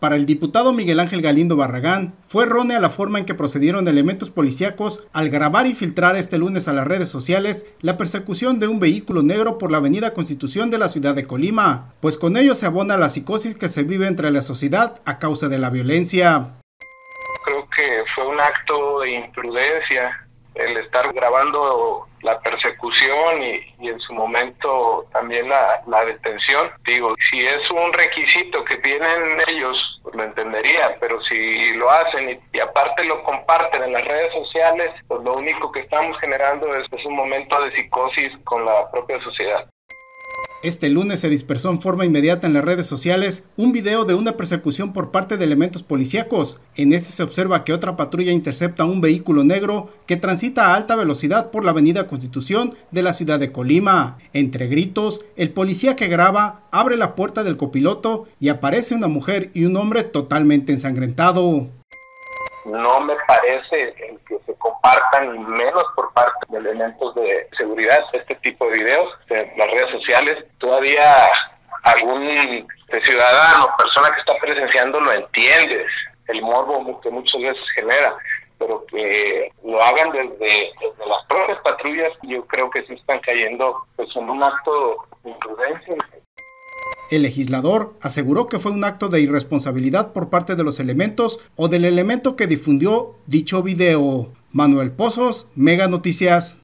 Para el diputado Miguel Ángel Galindo Barragán, fue errónea la forma en que procedieron elementos policíacos al grabar y filtrar este lunes a las redes sociales la persecución de un vehículo negro por la avenida Constitución de la ciudad de Colima, pues con ello se abona la psicosis que se vive entre la sociedad a causa de la violencia. Creo que fue un acto de imprudencia el estar grabando la persecución y, en su momento también la, detención. Digo, si es un requisito que tienen ellos, pues lo entendería, pero si lo hacen y, aparte lo comparten en las redes sociales, pues lo único que estamos generando es un momento de psicosis con la propia sociedad. Este lunes se dispersó en forma inmediata en las redes sociales un video de una persecución por parte de elementos policíacos. En este se observa que otra patrulla intercepta un vehículo negro que transita a alta velocidad por la avenida Constitución de la ciudad de Colima. Entre gritos, el policía que graba abre la puerta del copiloto y aparece una mujer y un hombre totalmente ensangrentado. No me parece el que compartan menos por parte de elementos de seguridad este tipo de videos en las redes sociales. Todavía algún ciudadano, persona que está presenciando lo entiende, el morbo que muchas veces genera, pero que lo hagan desde, las propias patrullas, yo creo que sí están cayendo pues, en un acto de imprudencia el legislador aseguró que fue un acto de irresponsabilidad por parte de los elementos o del elemento que difundió dicho video. Manuel Pozos, Mega Noticias.